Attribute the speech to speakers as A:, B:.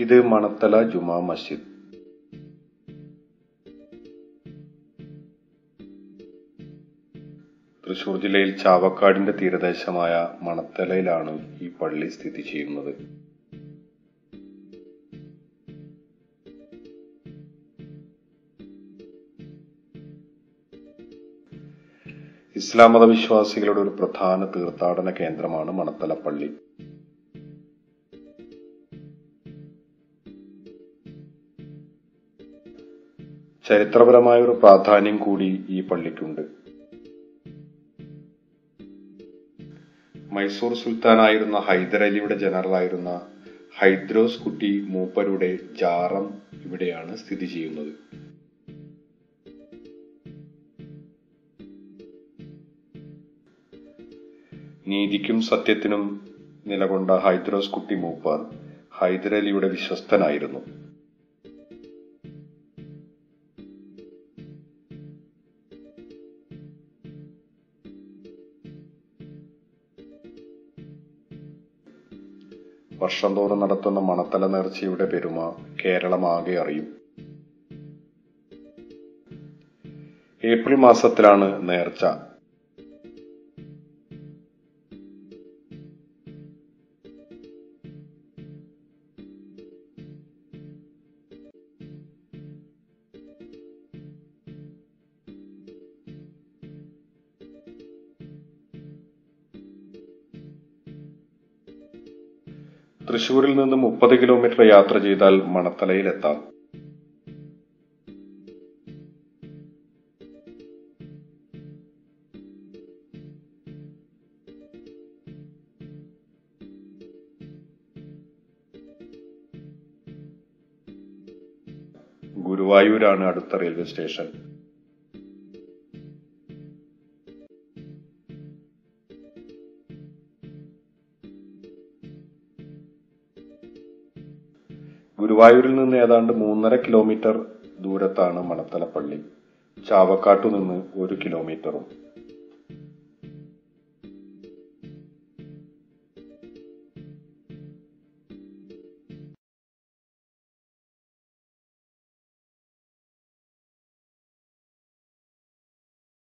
A: ഇത് മണത്തല ജുമാ മസ്ജിദ്. തൃശൂർ ജില്ലയിൽ ചാവക്കാടിന്റെ തീരദേശമായ മണത്തലയിലാണ് ഈ പള്ളി സ്ഥിതി ചെയ്യുന്നത്. ഇസ്ലാം മതവിശ്വാസികളുടെ ഒരു പ്രധാന തീർത്ഥാടന കേന്ദ്രമാണ് മണത്തല പള്ളി. ചരിത്രപരമായ ഒരു പ്രാധാന്യം കൂടി ഈ പള്ളിക്കുണ്ട്. മൈസൂർ സുൽത്താനായിരുന്ന ഹൈദരലിയുടെ ജനറലായിരുന്ന ഹൈദ്രോസ് കുട്ടി മൂപ്പരുടെ ജാറം ഇവിടെയാണ് സ്ഥിതി ചെയ്യുന്നത്. നീതിക്കും സത്യത്തിനും നിലകൊണ്ട ഹൈദ്രോസ് കുട്ടി മൂപ്പർ ഹൈദരലിയുടെ വിശ്വസ്തനായിരുന്നു. വർഷം തോറും നടത്തുന്ന മണത്തല നേർച്ചയുടെ പെരുമ കേരളമാകെ അറിയും. ഏപ്രിൽ മാസത്തിലാണ് നേർച്ച. തൃശൂരിൽ നിന്ന് മുപ്പത് കിലോമീറ്റർ യാത്ര ചെയ്താൽ മണത്തലയിലെത്താം. ഗുരുവായൂരാണ് അടുത്ത റെയിൽവേ സ്റ്റേഷൻ. ഗുരുവായൂരിൽ നിന്ന് ഏതാണ്ട് മൂന്നര കിലോമീറ്റർ ദൂരത്താണ് മണത്തല പള്ളി ചാവക്കാട്ടു നിന്ന് ഒരു കിലോമീറ്ററും